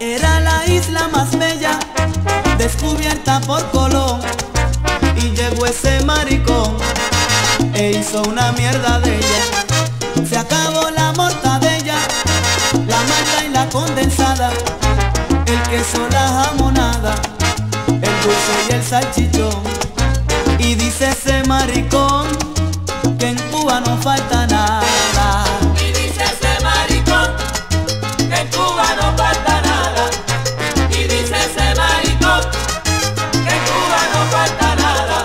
Era la isla más bella, descubierta por Colón. Y llegó ese maricón e hizo una mierda de ella. Se acabó la mortadella, la malta y la condensada, el queso, la jamonada, el dulce y el salchichón. Y maricón que en Cuba no falta nada. Y dice ese maricón que en Cuba no falta nada. Y dice ese maricón que en Cuba no falta nada.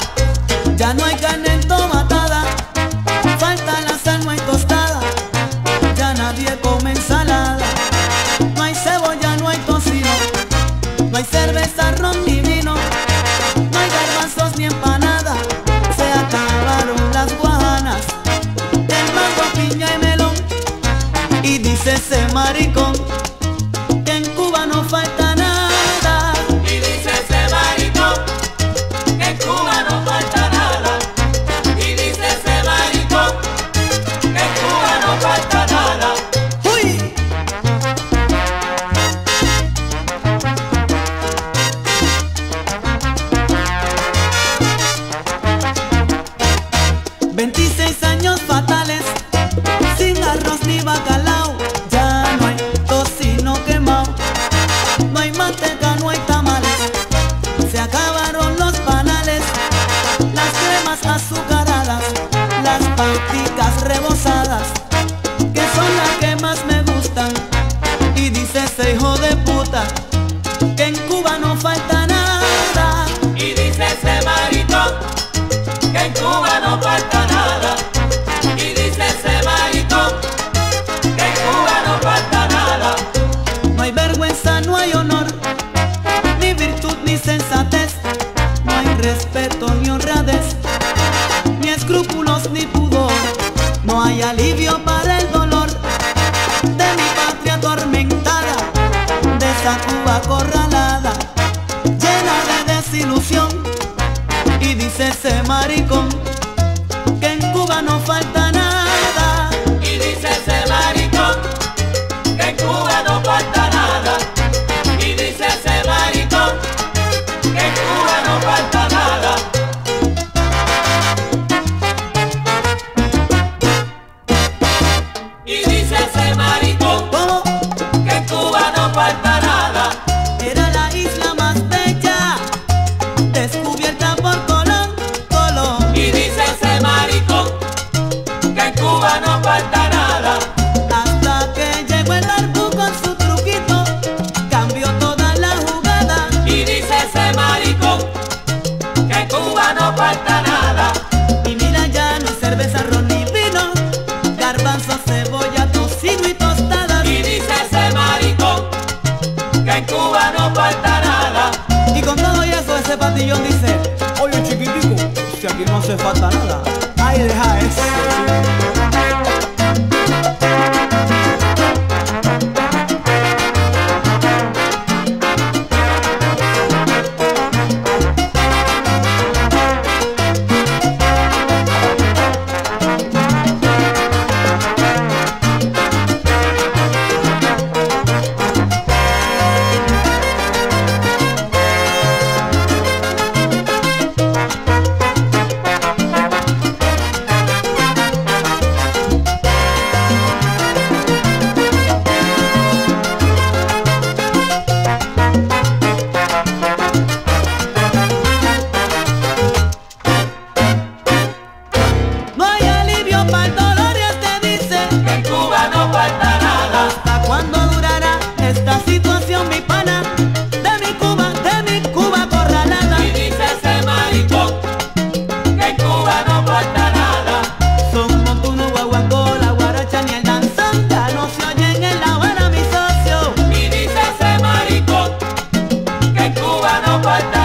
Ya no hay carne entomatada, falta la sal, no hay tostada, ya nadie come ensalada, no hay cebolla, no hay tocino, no hay cerveza, ron dice ese maricón hay alivio para el dolor de mi patria atormentada, de esa Cuba acorralada, llena de desilusión. Y dice ese maricón garbanzo, cebolla, tocino y tostadas. Y dice ese maricón que en Cuba no falta nada. Y con todo eso ese patillón dice, oye chiquitico, si aquí no hace falta nada, ay deja eso. Sabata